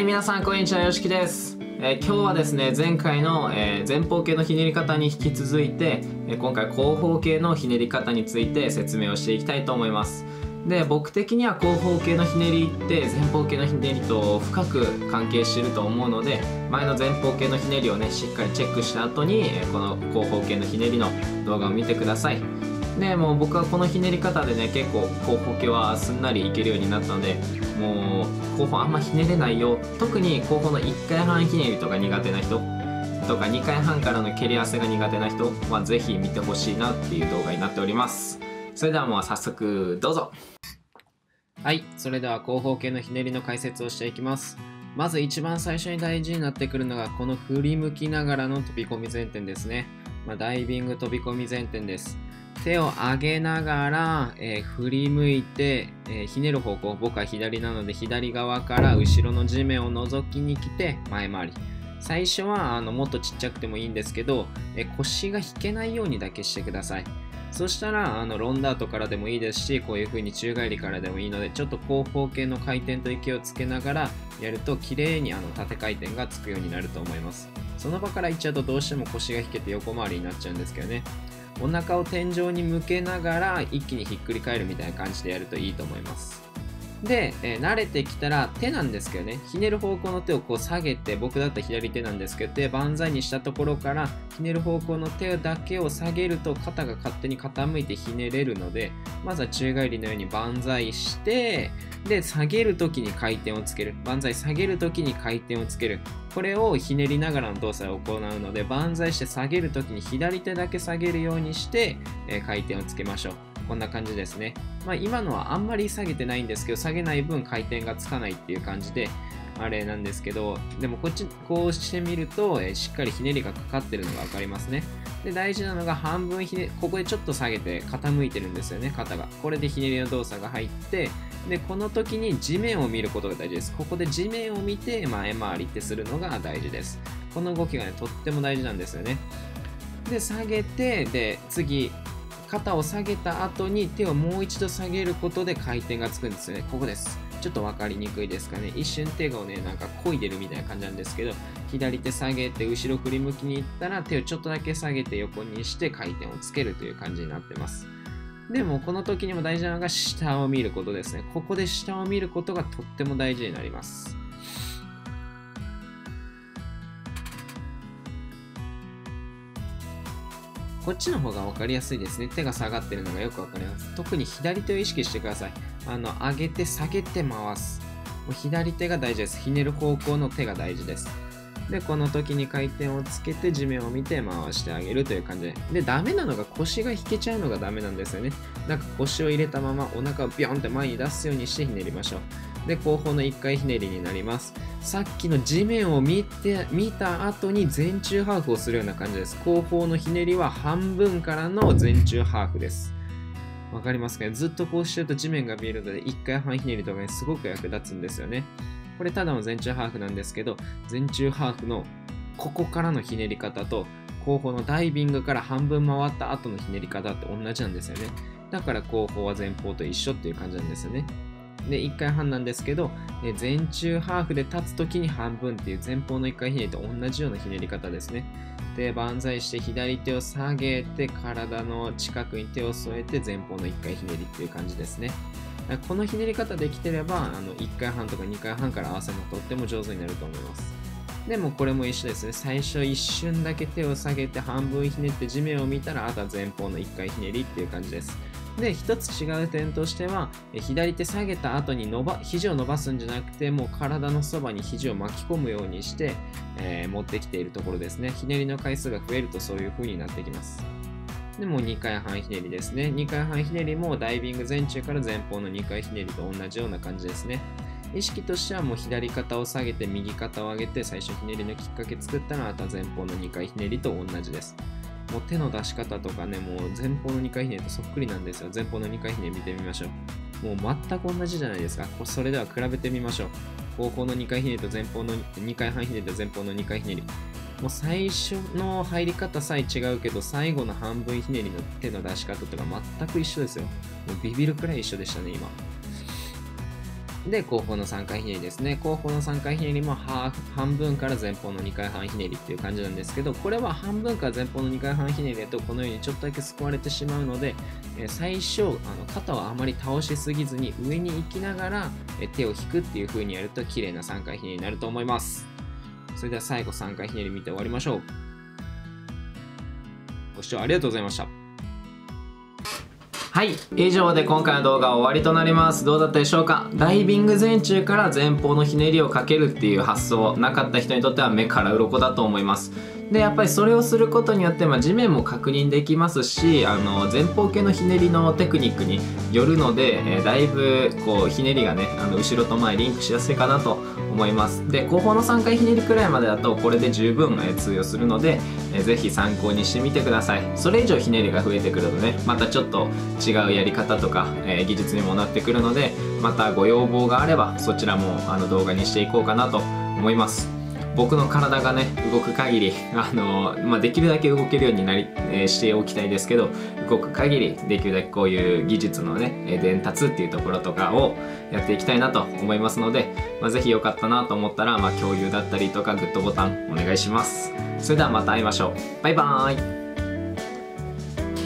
はい皆さんこんにちはよしきです、えー今日はですね前回の、えー前方形のひねり方に引き続いて、えー今回後方形のひねり方について説明をしていきたいと思います。で僕的には後方形のひねりって前方形のひねりと深く関係してると思うので前の前方形のひねりをねしっかりチェックした後に、この後方形のひねりの動画を見てください。でもう僕はこのひねり方でね結構後方形はすんなりいけるようになったのでもう後方あんまひねれないよ。特に後方の1回半ひねりとか苦手な人。とか2回半からの蹴り合わせが苦手な人。はぜひ見てほしいなっていう動画になっております。それではもう早速どうぞ。はいそれでは後方形のひねりの解説をしていきます。まず一番最初に大事になってくるのがこの振り向きながらの飛び込み前転ですね、まあ、ダイビング飛び込み前転です。手を上げながら、えー振り向いて、えーひねる方向僕は左なので左側から後ろの地面を覗きに来て前回り。最初はあのもっとちっちゃくてもいいんですけど、えー腰が引けないようにだけしてください。そしたらあのロンダートからでもいいですしこういう風に宙返りからでもいいのでちょっと後方形の回転と勢いをつけながらやると綺麗にあの縦回転がつくようになると思います。その場から行っちゃうとどうしても腰が引けて横回りになっちゃうんですけどね。お腹を天井に向けながら一気にひっくり返るみたいな感じでやるといいと思います。で、えー慣れてきたら手なんですけどね。ひねる方向の手をこう下げて僕だったら左手なんですけど手万歳にしたところからひねる方向の手だけを下げると肩が勝手に傾いてひねれるのでまずは宙返りのように万歳してで下げる時に回転をつける。万歳下げる時に回転をつける。これをひねりながらの動作を行うので万歳して下げる時に左手だけ下げるようにして、え回転をつけましょう。こんな感じですね、まあ、今のはあんまり下げてないんですけど下げない分回転がつかないっていう感じであれなんですけどでもこっちこうしてみると、えしっかりひねりがかかってるのが分かりますね。で大事なのが半分ひねここでちょっと下げて傾いてるんですよね肩が。これでひねりの動作が入ってでこの時に地面を見ることが大事です。ここで地面を見て前回りってするのが大事です。この動きがねとっても大事なんですよね。で下げてで次肩を下げた後に手をもう一度下げることで回転がつくんですよね。ここです。ちょっと分かりにくいですかね。一瞬手をねなんか漕いでるみたいな感じなんですけど左手下げて後ろ振り向きに行ったら手をちょっとだけ下げて横にして回転をつけるという感じになってます。でもこの時にも大事なのが下を見ることですねここで下を見ることがとっても大事になりますこっちの方が分かりやすいですね。手が下がってるのがよく分かります。特に左手を意識してください。あの、上げて下げて回す。もう左手が大事です。ひねる方向の手が大事です。で、この時に回転をつけて地面を見て回してあげるという感じで。で、ダメなのが腰が引けちゃうのがダメなんですよね。なんか腰を入れたままお腹をビョンって前に出すようにしてひねりましょう。で、後方の1回ひねりになります。さっきの地面を見て見た後に前中ハーフをするような感じです。後方のひねりは半分からの前中ハーフです。わかりますかね？ずっとこうしてると地面が見えるので1回半ひねりとかにすごく役立つんですよね。これただの前中ハーフなんですけど、前中ハーフのここからのひねり方と後方のダイビングから半分回った後のひねり方って同じなんですよね。だから後方は前方と一緒っていう感じなんですよね。で、1回半なんですけど、前中ハーフで立つときに半分っていう前方の1回ひねりと同じようなひねり方ですね。で、万歳して左手を下げて体の近くに手を添えて前方の1回ひねりっていう感じですね。このひねり方できてれば、あの1回半とか2回半から合わせもとっても上手になると思います。でもこれも一緒ですね。最初一瞬だけ手を下げて半分ひねって地面を見たら、あとは前方の1回ひねりっていう感じです。で、一つ違う点としては、左手下げた後に伸ば肘を伸ばすんじゃなくて、もう体のそばに肘を巻き込むようにして、えー持ってきているところですね。ひねりの回数が増えるとそういう風になってきます。でもう2回半ひねりですね。2回半ひねりもダイビング前中から前方の2回ひねりと同じような感じですね。意識としてはもう左肩を下げて右肩を上げて最初ひねりのきっかけ作ったらあとは前方の2回ひねりと同じです。もう手の出し方とかね、もう前方の2回ひねりとそっくりなんですよ。前方の2回ひねり見てみましょう。もう全く同じじゃないですか。それでは比べてみましょう。後方の2回ひねりと前方の2回半ひねりと前方の2回ひねり。もう最初の入り方さえ違うけど、最後の半分ひねりの手の出し方とか全く一緒ですよ。もうビビるくらい一緒でしたね、今。で後方の3回ひねりですね後方の3回ひねりも半分から前方の2回半ひねりっていう感じなんですけどこれは半分から前方の2回半ひねりだとこのようにちょっとだけすくわれてしまうのでえ最初あの肩をあまり倒しすぎずに上に行きながらえ手を引くっていう風にやると綺麗な3回ひねりになると思いますそれでは最後3回ひねり見て終わりましょう。ご視聴ありがとうございました。はい以上で今回の動画は終わりとなります。どうだったでしょうか？ダイビング前中から前方のひねりをかけるっていう発想なかった人にとっては目から鱗だと思います。でやっぱりそれをすることによって、まあ、地面も確認できますしあの前方系のひねりのテクニックによるので、えー、だいぶこうひねりがねあの後ろと前リンクしやすいかなと思います。で後方の3回ひねりくらいまでだとこれで十分、えー、通用するので、えー、ぜひ参考にしてみてください。それ以上ひねりが増えてくるとねまたちょっと違うやり方とか、えー、技術にもなってくるのでまたご要望があればそちらもあの動画にしていこうかなと思います。僕の体がね動く限りあの、まあ、できるだけ動けるようになり、えー、しておきたいですけど動く限りできるだけこういう技術のね伝達っていうところとかをやっていきたいなと思いますので、まあ、ぜひよかったなと思ったら、まあ、共有だったりとかグッドボタンお願いします。それではまた会いましょう。バイバーイ。